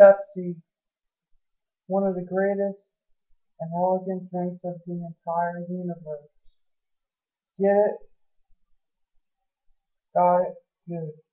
Pepsi, one of the greatest and elegant drinks of the entire universe. Get it? Got it? Good.